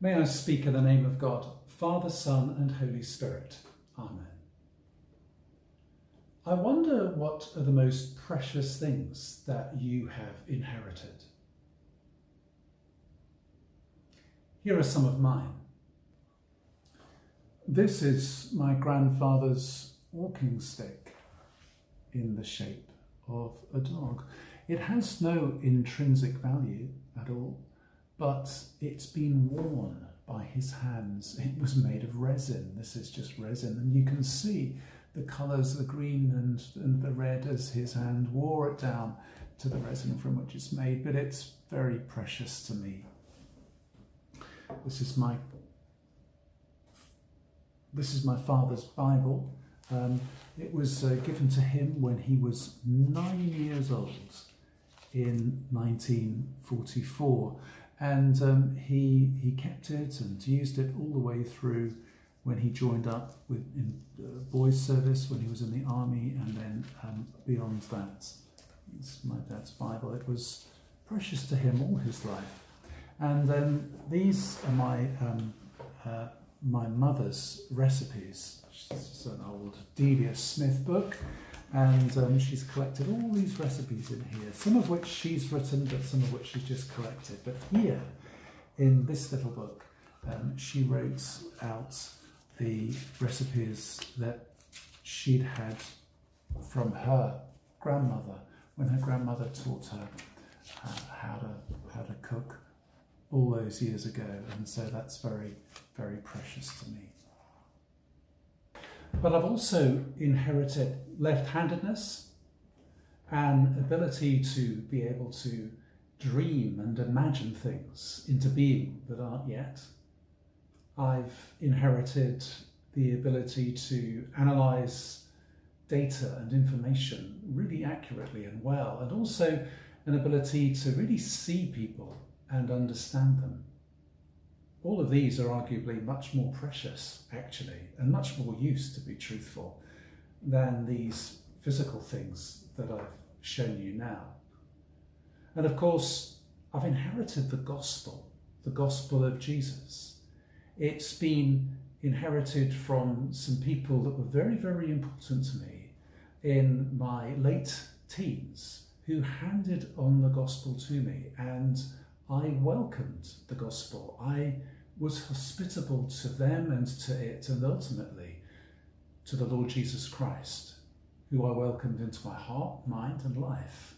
May I speak in the name of God, Father, Son, and Holy Spirit. Amen. I wonder what are the most precious things that you have inherited. Here are some of mine. This is my grandfather's walking stick in the shape of a dog. It has no intrinsic value at all, but it's been worn by his hands. It was made of resin. This is just resin, and you can see the colours, the green and, and the red, as his hand wore it down to the resin from which it's made, but it's very precious to me. This is my this is my father's Bible. Um, it was uh, given to him when he was nine years old in 1944 and um, he he kept it and used it all the way through when he joined up with in uh, boys service when he was in the army and then um, beyond that. It's my dad's bible. It was precious to him all his life. And then these are my um, uh, my mother's recipes. It's an old delia smith book and um, she's collected all these recipes in here, some of which she's written, but some of which she's just collected. But here, in this little book, um, she wrote out the recipes that she'd had from her grandmother when her grandmother taught her uh, how to how to cook all those years ago, and so that's very very precious to me. But I've also inherited left handedness and ability to be able to dream and imagine things into being that aren't yet. I've inherited the ability to analyze data and information really accurately and well, and also an ability to really see people and understand them. All of these are arguably much more precious, actually, and much more use, to be truthful, than these physical things that I've shown you now. And of course, I've inherited the gospel, the gospel of Jesus. It's been inherited from some people that were very, very important to me in my late teens who handed on the gospel to me and I welcomed the gospel. I was hospitable to them and to it, and ultimately to the Lord Jesus Christ, who I welcomed into my heart, mind, and life.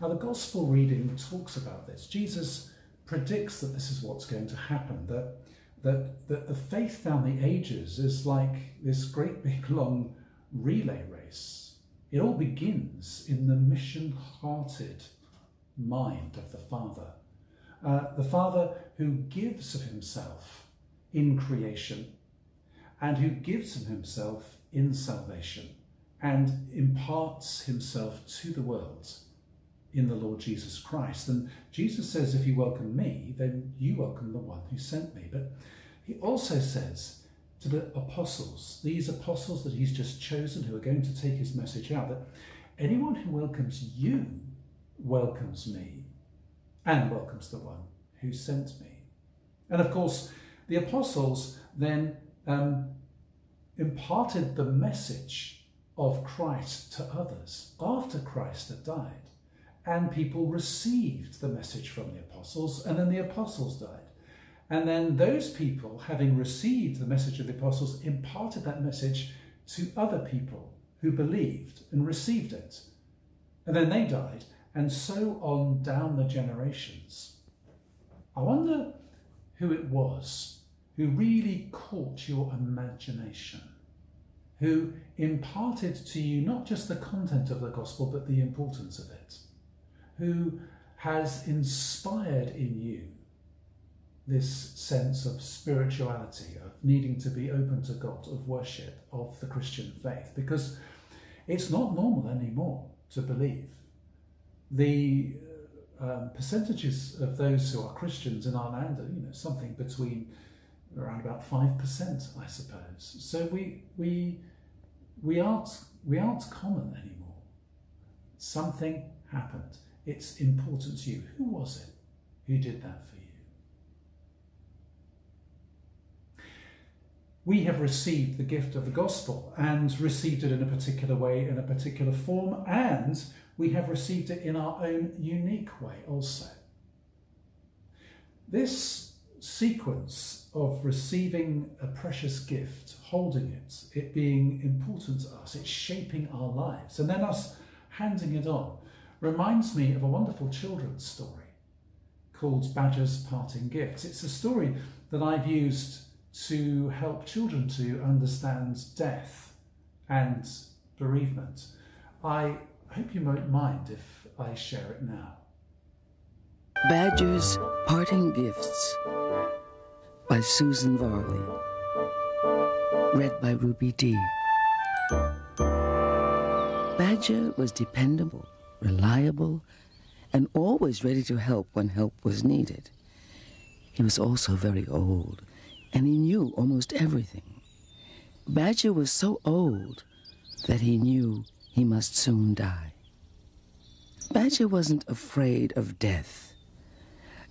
Now, the gospel reading talks about this. Jesus predicts that this is what's going to happen, that, that, that the faith down the ages is like this great big long relay race. It all begins in the mission hearted mind of the Father uh, the Father who gives of himself in creation and who gives of himself in salvation and imparts himself to the world in the Lord Jesus Christ. And Jesus says, if you welcome me, then you welcome the one who sent me. But he also says to the apostles, these apostles that he's just chosen who are going to take his message out, that anyone who welcomes you welcomes me and welcomes the one who sent me. And of course, the apostles then um, imparted the message of Christ to others after Christ had died. And people received the message from the apostles, and then the apostles died. And then those people, having received the message of the apostles, imparted that message to other people who believed and received it. And then they died, and so on down the generations. I wonder who it was who really caught your imagination, who imparted to you not just the content of the gospel, but the importance of it, who has inspired in you this sense of spirituality, of needing to be open to God, of worship, of the Christian faith, because it's not normal anymore to believe the uh, um, percentages of those who are Christians in our land are, you know, something between around about five percent, I suppose. So we we we aren't we aren't common anymore. Something happened. It's important to you. Who was it who did that for you? We have received the gift of the gospel and received it in a particular way, in a particular form, and we have received it in our own unique way also. This sequence of receiving a precious gift, holding it, it being important to us, it's shaping our lives, and then us handing it on, reminds me of a wonderful children's story called Badger's Parting Gifts. It's a story that I've used to help children to understand death and bereavement. I hope you won't mind if I share it now. Badger's Parting Gifts by Susan Varley. Read by Ruby Dee. Badger was dependable, reliable, and always ready to help when help was needed. He was also very old and he knew almost everything. Badger was so old that he knew he must soon die. Badger wasn't afraid of death.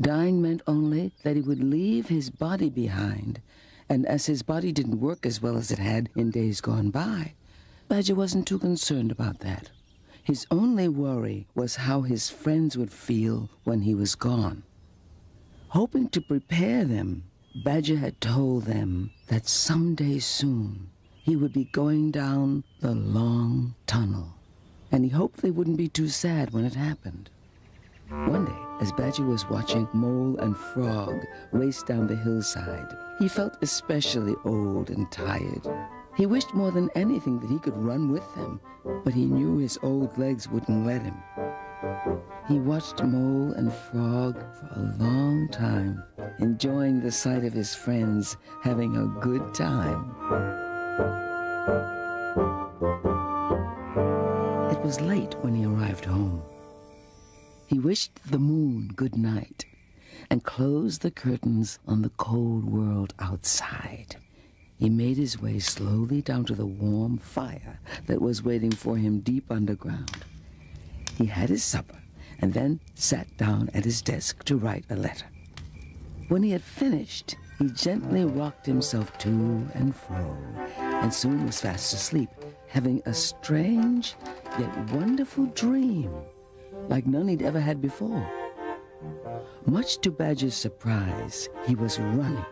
Dying meant only that he would leave his body behind, and as his body didn't work as well as it had in days gone by, Badger wasn't too concerned about that. His only worry was how his friends would feel when he was gone. Hoping to prepare them Badger had told them that someday soon he would be going down the long tunnel, and he hoped they wouldn't be too sad when it happened. One day, as Badger was watching Mole and Frog race down the hillside, he felt especially old and tired. He wished more than anything that he could run with them, but he knew his old legs wouldn't let him. He watched Mole and Frog for a long time, enjoying the sight of his friends having a good time. It was late when he arrived home. He wished the moon good night and closed the curtains on the cold world outside. He made his way slowly down to the warm fire that was waiting for him deep underground. He had his supper and then sat down at his desk to write a letter. When he had finished, he gently rocked himself to and fro, and soon was fast asleep, having a strange yet wonderful dream, like none he'd ever had before. Much to Badger's surprise, he was running.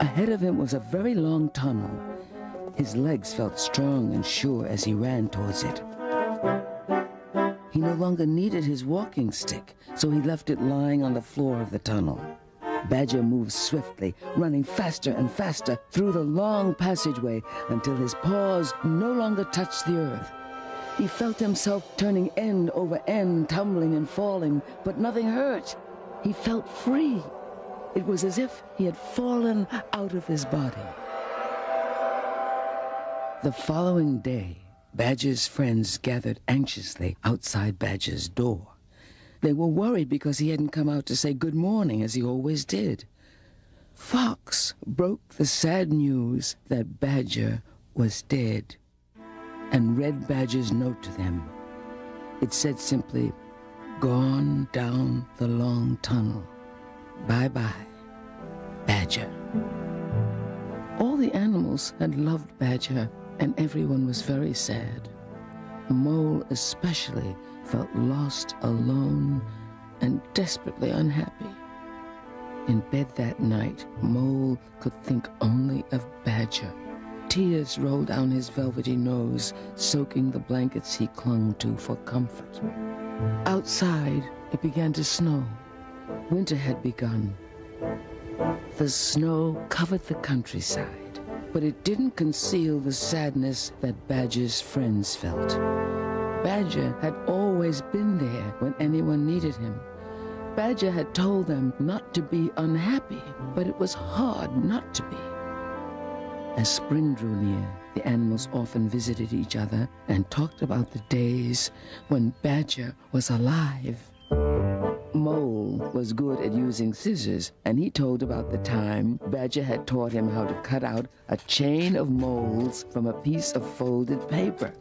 Ahead of him was a very long tunnel. His legs felt strong and sure as he ran towards it. He no longer needed his walking stick, so he left it lying on the floor of the tunnel. Badger moved swiftly, running faster and faster through the long passageway until his paws no longer touched the earth. He felt himself turning end over end, tumbling and falling, but nothing hurt. He felt free. It was as if he had fallen out of his body. The following day, Badger's friends gathered anxiously outside Badger's door. They were worried because he hadn't come out to say good morning as he always did. Fox broke the sad news that Badger was dead and read Badger's note to them. It said simply, Gone down the long tunnel. Bye bye, Badger. All the animals had loved Badger and everyone was very sad. Mole especially felt lost, alone, and desperately unhappy. In bed that night, Mole could think only of Badger. Tears rolled down his velvety nose, soaking the blankets he clung to for comfort. Outside, it began to snow. Winter had begun. The snow covered the countryside but it didn't conceal the sadness that Badger's friends felt. Badger had always been there when anyone needed him. Badger had told them not to be unhappy, but it was hard not to be. As spring drew near, the animals often visited each other and talked about the days when Badger was alive. Mole was good at using scissors, and he told about the time Badger had taught him how to cut out a chain of moles from a piece of folded paper.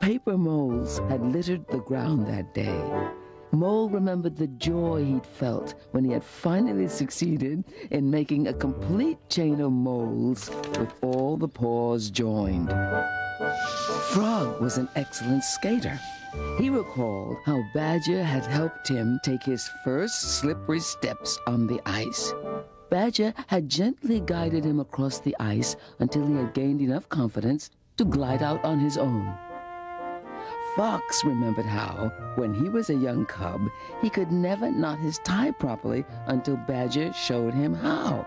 Paper moles had littered the ground that day. Mole remembered the joy he'd felt when he had finally succeeded in making a complete chain of moles with all the paws joined. Frog was an excellent skater. He recalled how Badger had helped him take his first slippery steps on the ice. Badger had gently guided him across the ice until he had gained enough confidence to glide out on his own. Fox remembered how, when he was a young cub, he could never knot his tie properly until Badger showed him how.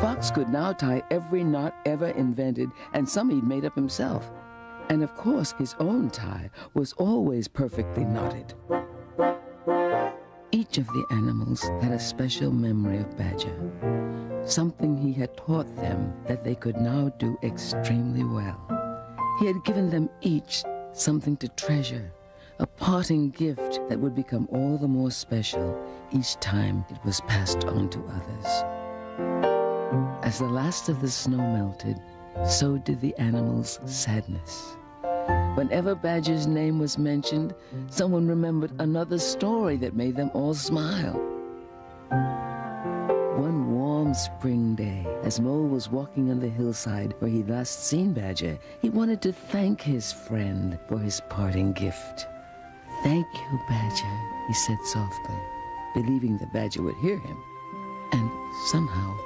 Fox could now tie every knot ever invented, and some he'd made up himself. And of course, his own tie was always perfectly knotted. Each of the animals had a special memory of Badger, something he had taught them that they could now do extremely well. He had given them each something to treasure, a parting gift that would become all the more special each time it was passed on to others. As the last of the snow melted, so did the animals' sadness. Whenever Badger's name was mentioned, someone remembered another story that made them all smile. Spring day, as Mole was walking on the hillside where he'd last seen Badger, he wanted to thank his friend for his parting gift. Thank you, Badger, he said softly, believing that Badger would hear him. And somehow,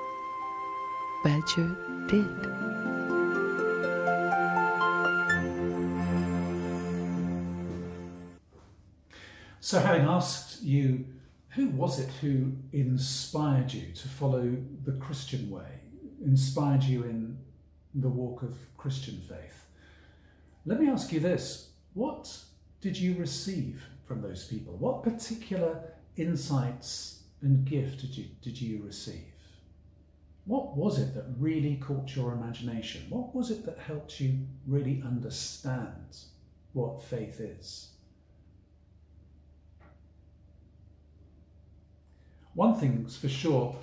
Badger did. So, having asked you, who was it who inspired you to follow the Christian way, inspired you in the walk of Christian faith? Let me ask you this what did you receive from those people? What particular insights and gift did you, did you receive? What was it that really caught your imagination? What was it that helped you really understand what faith is? One thing's for sure,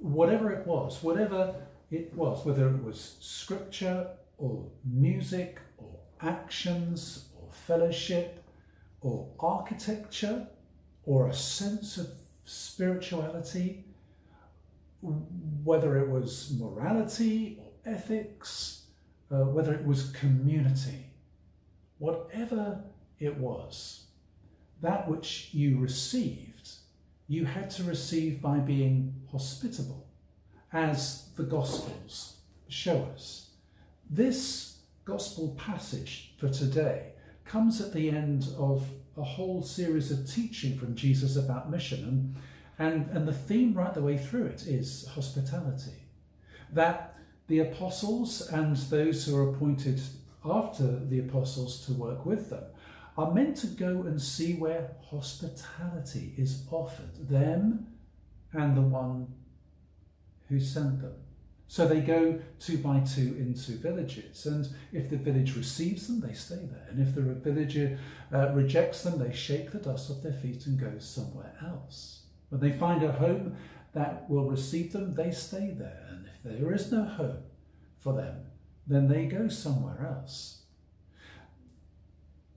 whatever it was, whatever it was, whether it was scripture or music or actions or fellowship or architecture or a sense of spirituality, whether it was morality or ethics, uh, whether it was community, whatever it was, that which you received, you had to receive by being hospitable, as the Gospels show us. This Gospel passage for today comes at the end of a whole series of teaching from Jesus about mission. And, and, and the theme right the way through it is hospitality. That the apostles and those who are appointed after the apostles to work with them are meant to go and see where hospitality is offered them and the one who sent them. So they go two by two into villages, and if the village receives them, they stay there. And if the villager uh, rejects them, they shake the dust off their feet and go somewhere else. When they find a home that will receive them, they stay there. And if there is no home for them, then they go somewhere else.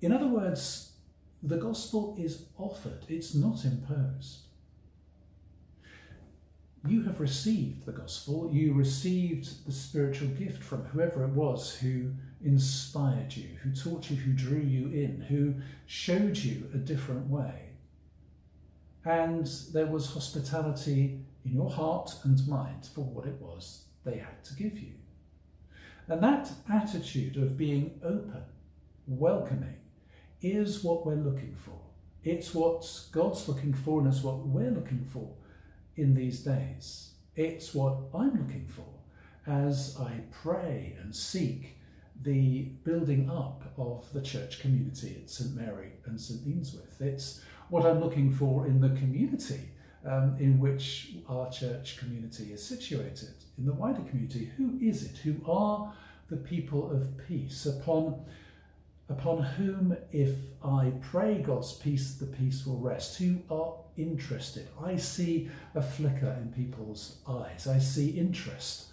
In other words, the gospel is offered, it's not imposed you have received the gospel, you received the spiritual gift from whoever it was who inspired you, who taught you, who drew you in, who showed you a different way. And there was hospitality in your heart and mind for what it was they had to give you. And that attitude of being open, welcoming, is what we're looking for. It's what God's looking for, and it's what we're looking for in these days. It's what I'm looking for as I pray and seek the building up of the church community at St Mary and St Eanswythe. It's what I'm looking for in the community um, in which our church community is situated, in the wider community. Who is it? Who are the people of peace upon upon whom, if I pray God's peace, the peace will rest, who are interested. I see a flicker in people's eyes. I see interest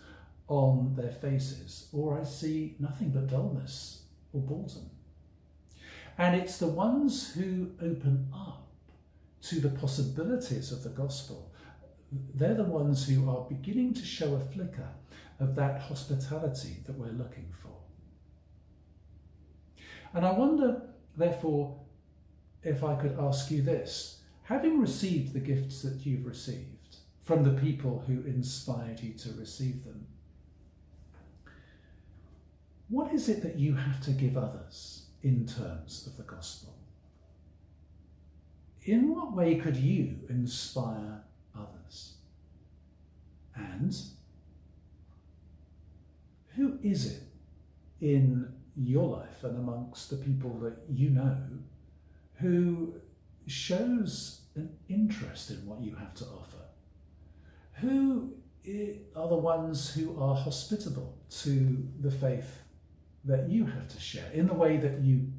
on their faces, or I see nothing but dullness or boredom. And it's the ones who open up to the possibilities of the gospel. They're the ones who are beginning to show a flicker of that hospitality that we're looking for. And I wonder, therefore, if I could ask you this having received the gifts that you've received from the people who inspired you to receive them, what is it that you have to give others in terms of the gospel? In what way could you inspire others? And who is it in your life and amongst the people that you know who shows an interest in what you have to offer? Who are the ones who are hospitable to the faith that you have to share in the way that you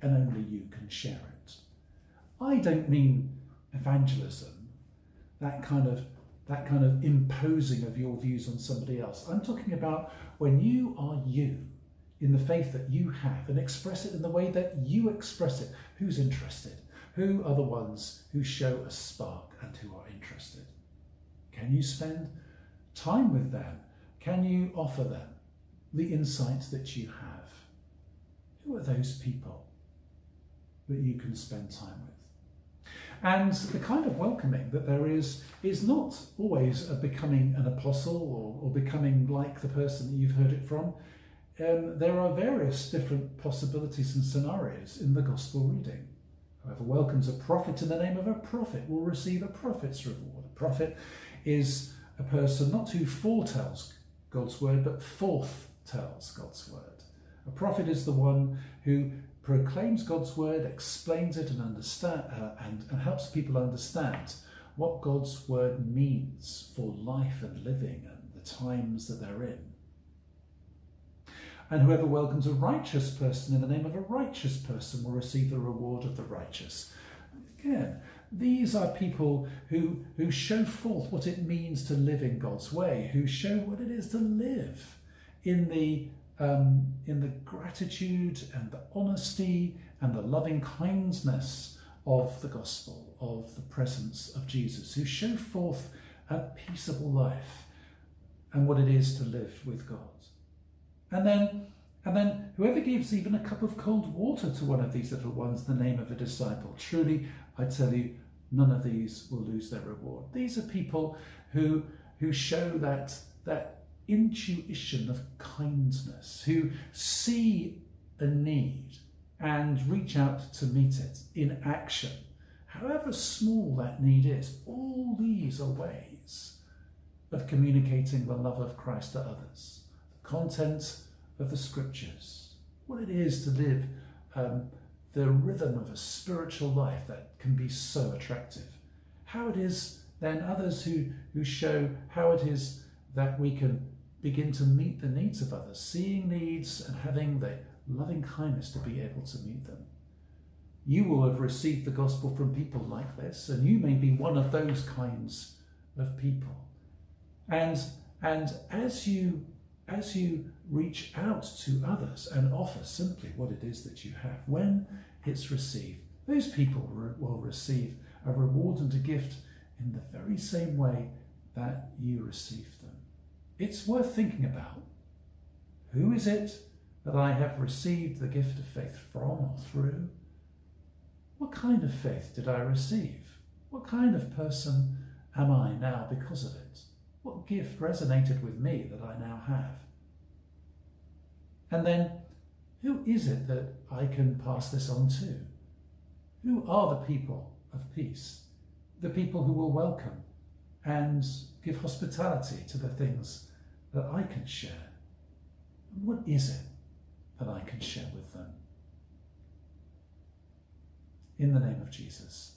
and only you can share it? I don't mean evangelism, that kind of that kind of imposing of your views on somebody else. I'm talking about when you are you in the faith that you have and express it in the way that you express it. Who's interested? Who are the ones who show a spark and who are interested? Can you spend time with them? Can you offer them the insights that you have? Who are those people that you can spend time with? And the kind of welcoming that there is is not always a becoming an apostle or, or becoming like the person that you've heard it from. Um, there are various different possibilities and scenarios in the gospel reading. Whoever welcomes a prophet in the name of a prophet will receive a prophet's reward. A prophet is a person not who foretells God's word, but forth tells God's word. A prophet is the one who proclaims God's word, explains it, and understand uh, and, and helps people understand what God's word means for life and living and the times that they're in. And whoever welcomes a righteous person in the name of a righteous person will receive the reward of the righteous. Again, these are people who, who show forth what it means to live in God's way, who show what it is to live in the, um, in the gratitude and the honesty and the loving kindness of the gospel, of the presence of Jesus, who show forth a peaceable life and what it is to live with God. And then and then whoever gives even a cup of cold water to one of these little ones, the name of a disciple, truly I tell you, none of these will lose their reward. These are people who, who show that, that intuition of kindness, who see a need and reach out to meet it in action. However small that need is, all these are ways of communicating the love of Christ to others. The content of the scriptures, what it is to live um, the rhythm of a spiritual life that can be so attractive. How it is then others who, who show how it is that we can begin to meet the needs of others, seeing needs and having the loving kindness to be able to meet them. You will have received the gospel from people like this, and you may be one of those kinds of people. And, and as you as you reach out to others and offer simply what it is that you have, when it's received, those people will receive a reward and a gift in the very same way that you received them. It's worth thinking about. Who is it that I have received the gift of faith from or through? What kind of faith did I receive? What kind of person am I now because of it? What gift resonated with me that I now have? And then, who is it that I can pass this on to? Who are the people of peace? The people who will welcome and give hospitality to the things that I can share. What is it that I can share with them? In the name of Jesus.